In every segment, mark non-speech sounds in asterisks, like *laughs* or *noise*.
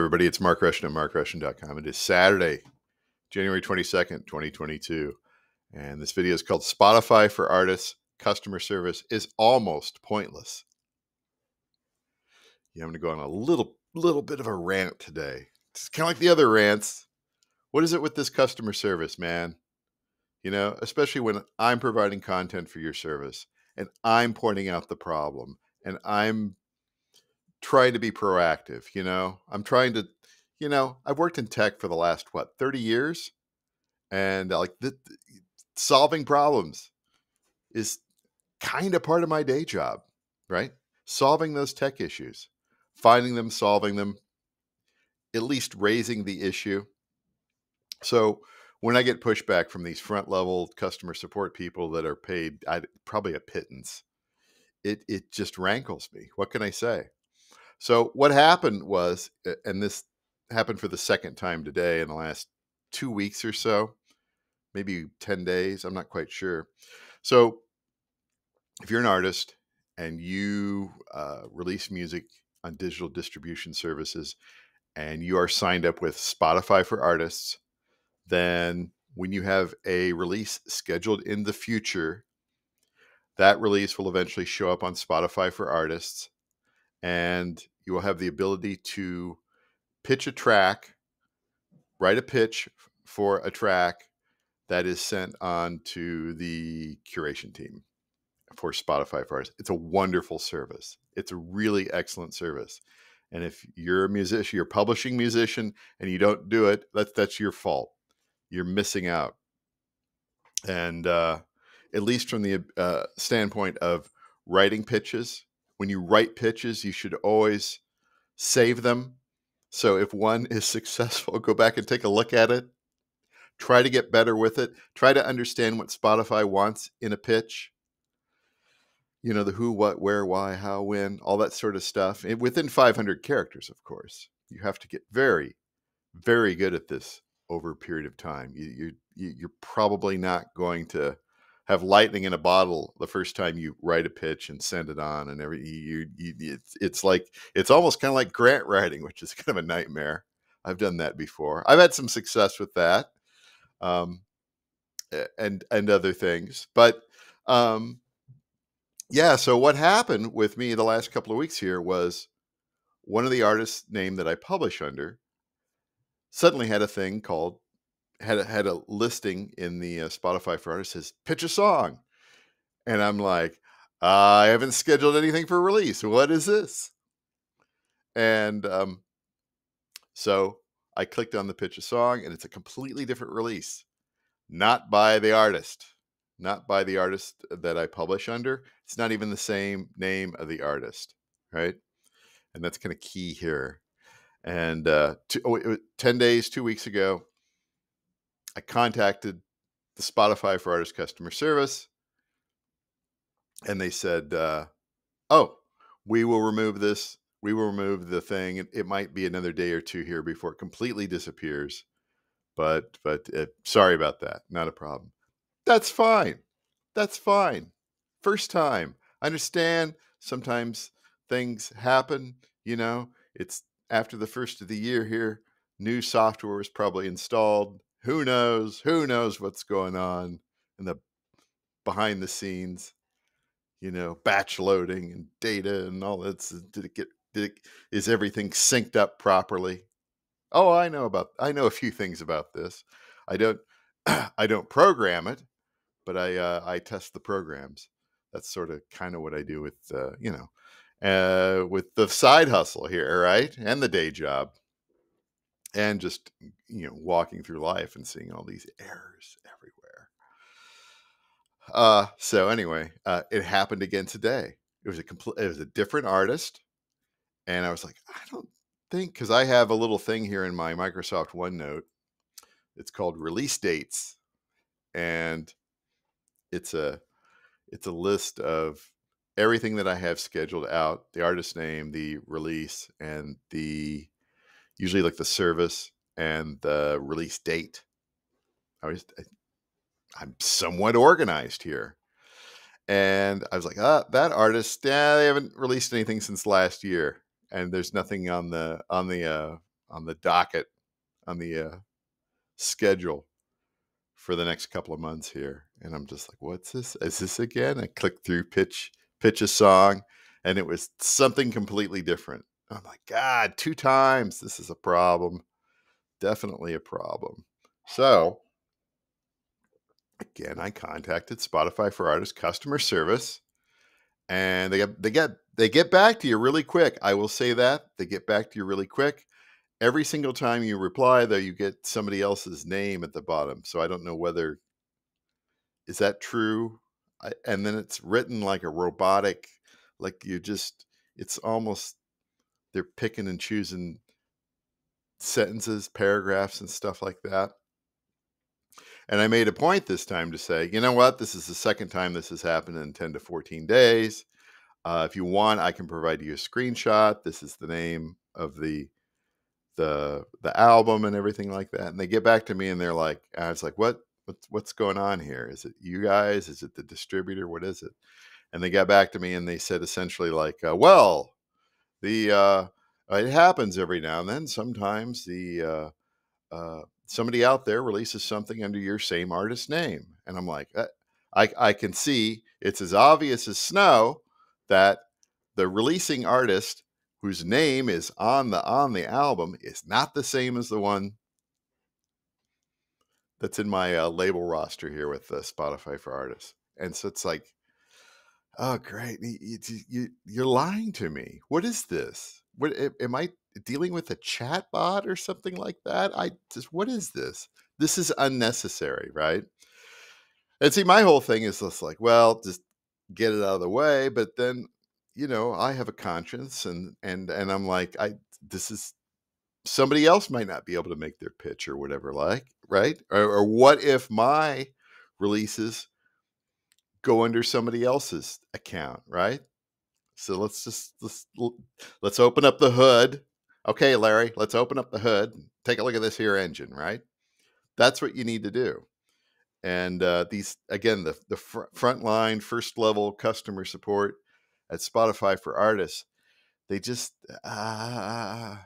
everybody. It's Mark Rushton at markrushton.com. It is Saturday, January 22nd, 2022. And this video is called Spotify for Artists Customer Service is Almost Pointless. Yeah, I'm going to go on a little, little bit of a rant today. It's kind of like the other rants. What is it with this customer service, man? You know, especially when I'm providing content for your service and I'm pointing out the problem and I'm trying to be proactive, you know. I'm trying to, you know, I've worked in tech for the last what, 30 years? And like the, solving problems is kind of part of my day job, right? Solving those tech issues, finding them, solving them, at least raising the issue. So when I get pushback from these front level customer support people that are paid I, probably a pittance, it it just rankles me. What can I say? So what happened was, and this happened for the second time today in the last two weeks or so, maybe 10 days, I'm not quite sure. So if you're an artist and you uh, release music on digital distribution services and you are signed up with Spotify for Artists, then when you have a release scheduled in the future, that release will eventually show up on Spotify for Artists and you will have the ability to pitch a track, write a pitch for a track that is sent on to the curation team for Spotify for us. It's a wonderful service. It's a really excellent service. And if you're a musician, you're a publishing musician, and you don't do it, that's that's your fault. You're missing out. And uh, at least from the uh, standpoint of writing pitches, when you write pitches, you should always save them. So if one is *laughs* successful, go back and take a look at it. Try to get better with it. Try to understand what Spotify wants in a pitch you know the who what where why how when all that sort of stuff and within 500 characters of course you have to get very very good at this over a period of time you, you you're probably not going to have lightning in a bottle the first time you write a pitch and send it on and every you, you it's, it's like it's almost kind of like grant writing which is *laughs* kind of a nightmare i've done that before i've had some success with that um, and and other things but um, yeah. So what happened with me the last couple of weeks here was one of the artists' name that I publish under suddenly had a thing called had a, had a listing in the uh, Spotify for artists says pitch a song, and I'm like, I haven't scheduled anything for release. What is this? And um, so I clicked on the pitch a song, and it's a completely different release, not by the artist not by the artist that I publish under. It's not even the same name of the artist, right? And that's kind of key here. And uh, two, oh, 10 days, two weeks ago, I contacted the Spotify for Artists customer service, and they said, uh, "Oh, we will remove this. We will remove the thing. It, it, might be another day or two here before it completely disappears, but but uh, sorry about that. Not a problem." That's fine. That's fine. First time. I understand sometimes things happen, you know. It's after the first of the year here, new software is probably installed. Who knows? Who knows what's going on in the behind the scenes? You know, batch loading and data and all that. Did it get did it, is everything synced up properly? Oh, I know about I know a few things about this. I don't *clears throat* I don't program it, but I uh, I test the programs. That's sort of kind of what I do with uh, you know uh, with the side hustle here, right, and the day job, and just you know walking through life and seeing all these errors everywhere. Uh, so anyway, uh, it happened again today. It was a complete. It was a different artist, and I was like, I don't think because I have a little thing here in my Microsoft OneNote. It's called release dates, and it's a it's a list of everything that I have scheduled out, the artist name, the release, and the usually like the service and the release date. I was I'm somewhat organized here. And I was like, ah, that artist, yeah, they haven't released anything since last year. And there's nothing on the on the uh, on the docket on the uh, schedule for the next couple of months here. And I'm just like, what's this? Is this again? I click through pitch, pitch a song, and it was something completely different. Oh I'm like, God, two times. This is a problem. Definitely a problem. So again, I contacted Spotify for Artists customer service, and they get they get they get back to you really quick. I will say that they get back to you really quick. Every single time you reply, though, you get somebody else's name at the bottom. So I don't know whether is that true. I, and then it's written like a robotic, like you just. It's almost they're picking and choosing sentences, paragraphs, and stuff like that. And I made a point this time to say, you know what? This is the second time this has happened in 10 to 14 days. Uh, if you want, I can provide you a screenshot. This is the name of the the the album and everything like that. And they get back to me and they're like, I was like, what what's what's going on here? Is it you guys? Is it the distributor? What is it? And they got back to me and they said essentially like, uh, well, the uh, it happens every now and then. Sometimes the uh, uh, somebody out there releases something under your same artist name, and I'm like, uh, I I can see it's as obvious as snow that the releasing artist whose name is on the on the album is not the same as the one that's in my uh, label roster here with uh, Spotify for Artists. And so it's like, oh, great, you, you, you're lying to me. What is this? What am I dealing with a chat bot or something like that? I just what is this? This is unnecessary, right? And see, my whole thing is just like, well, just get it out of the way. But then, you know, I have a conscience, and and and I'm like, I this is somebody else might not be able to make their pitch or whatever, like right? Or, or what if my releases go under somebody else's account, right? So let's just let's let's open up the hood. Okay, Larry, let's open up the hood. Take a look at this here engine, right? That's what you need to do. And uh, these again, the the fr- frontline, first level customer support at Spotify for artists, they just uh,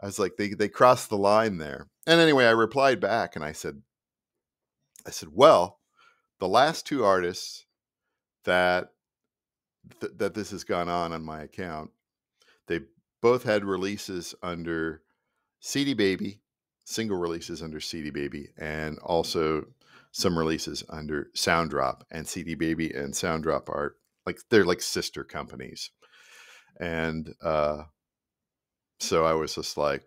I was like they they crossed the line there. And anyway, I replied back and I said, I said, well, the last two artists that th- that this has gone on on my account. They both had releases under CD Baby, single releases under CD Baby, and also some releases under Soundrop. And CD Baby and Soundrop are like they're like sister companies. And uh, so I was just like,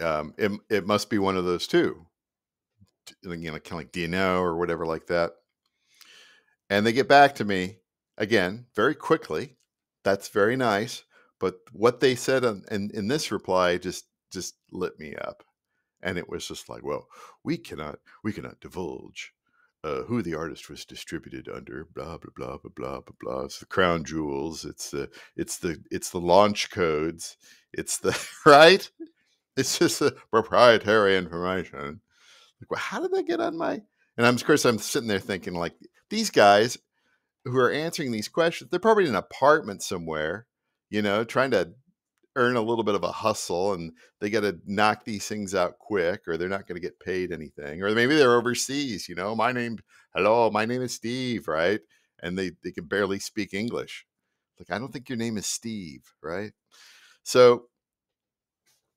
um, it, it must be one of those two. You know, kind of like, do you know, or whatever like that. And they get back to me again very quickly. That's very nice. But what they said in, in, in this reply just just lit me up, and it was just like, well, we cannot we cannot divulge uh, who the artist was distributed under. Blah blah blah blah blah blah blah. It's the crown jewels. It's the it's the it's the launch codes. It's the *laughs* right. It's just proprietary information. Like, well, how did they get on my? And I'm of course I'm sitting there thinking like these guys who are answering these questions, they're probably in an apartment somewhere, you know, trying to earn a little bit of a hustle and they got to knock these things out quick or they're not going to get paid anything or maybe they're overseas you know my name hello my name is steve right and they they can barely speak english like i don't think your name is steve right so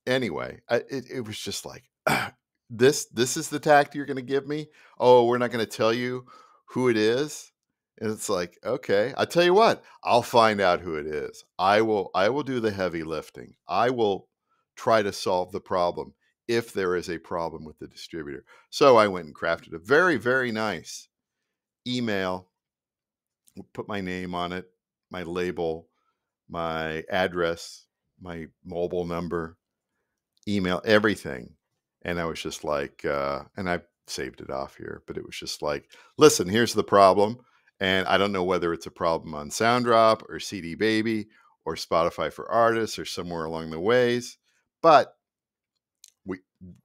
anyway I, it, it was just like *clears throat* this this is the tact you're going to give me oh we're not going to tell you who it is and it's like, okay, I tell you what, I'll find out who it is. I will I will do the heavy lifting. I will try to solve the problem if there is a problem with the distributor. So I went and crafted a very, very nice email, put my name on it, my label, my address, my mobile number, email, everything. And I was just like, uh, and I saved it off here, but it was just like, listen, here's the problem and I don't know whether it's a problem on Soundrop or CD Baby or Spotify for Artists or somewhere along the ways, but we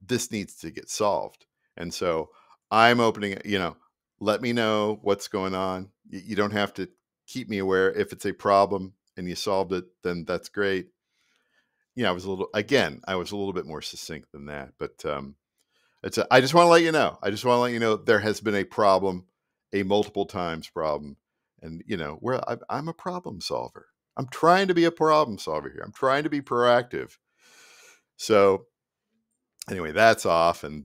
this needs to get solved. And so I'm opening, you know, let me know what's going on. You don't have to keep me aware if it's a problem and you solved it, then that's great. Yeah, I was a little again, I was a little bit more succinct than that, but um, it's a, I just want to let you know. I just want to let you know there has been a problem, a multiple times problem, and you know, where I'm a problem solver. I'm trying to be a problem solver here. I'm trying to be proactive. So anyway, that's off, and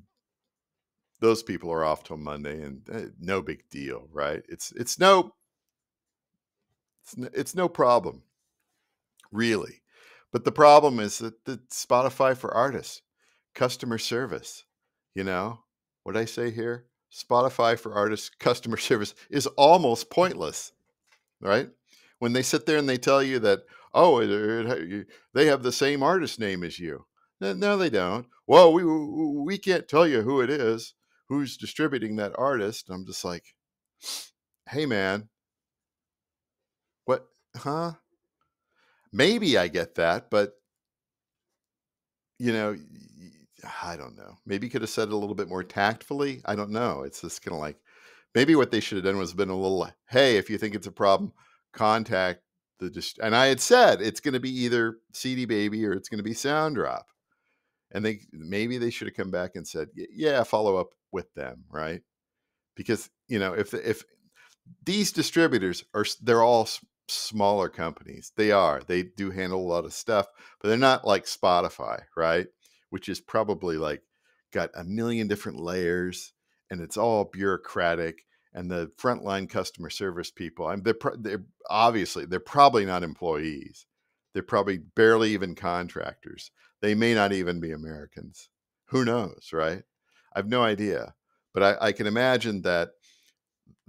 those people are off till Monday, and uh, no big deal, right? It's it's no it's no, it's no problem, really. But the problem is that the Spotify for artists, customer service, you know, what I say here, Spotify for artists, *laughs* customer service is almost pointless, right? When they sit there and they tell you that, oh, it, it, they have the same artist name as you. No, they don't. Well, we we can't tell you who it is who's distributing that artist. I'm just like, hey, man, what, huh? Maybe I get that, but you know, I don't know. Maybe you could have said it a little bit more tactfully. I don't know. It's just kind of like maybe what they should have done was been a little, hey, if you think it's a problem, contact the dist-. and I had said it's going to be either CD Baby or it's going to be Soundrop, and they maybe they should have come back and said, yeah, follow up with them, right? Because you know if if these distributors are they're all smaller companies. They are. They do handle a lot of stuff, but they're not like Spotify, right? Which is probably like got a million different layers and it's all bureaucratic and the frontline customer service people I'm they're, they're obviously they're probably not employees. They're probably barely even contractors. They may not even be Americans. Who knows, right? I have no idea, but I, I can imagine that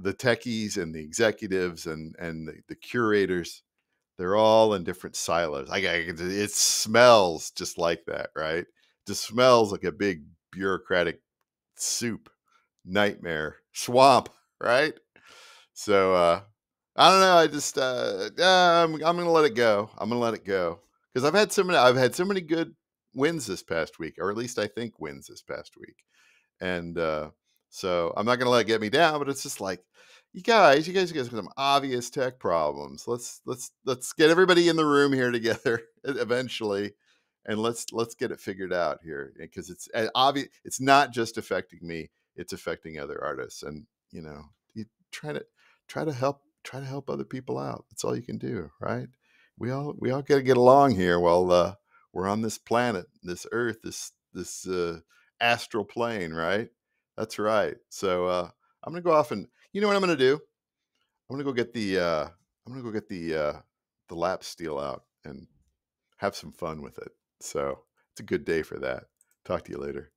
the techies and the executives and and the, the curators, they're all in different silos. I, I it smells just like that, right? Just smells like a big bureaucratic soup, nightmare, *laughs* swamp, right? So uh, I don't know. I just uh, I'm I'm gonna let it go. I'm gonna let it go because I've had so many. I've had so many good wins this past week, or at least I think wins this past week. And uh, so I'm not going to let it get me down, but it's just like, you guys, you guys, you guys have some obvious tech problems. Let's let's let's get everybody in the room here together *laughs* eventually, and let's let's get it figured out here because it's obvious. It's not just affecting me; it's affecting other artists. And you know, you try to try to help try to help other people out. That's all you can do, right? We all we all got to get along here while uh, we're on this planet, this Earth, this this uh, astral plane, right? That's right. So uh, I'm gonna go off and you know what I'm gonna do? I'm gonna go get the uh, I'm gonna go get the uh, the lap steel out and have some fun with it. So it's a good day for that. Talk to you later.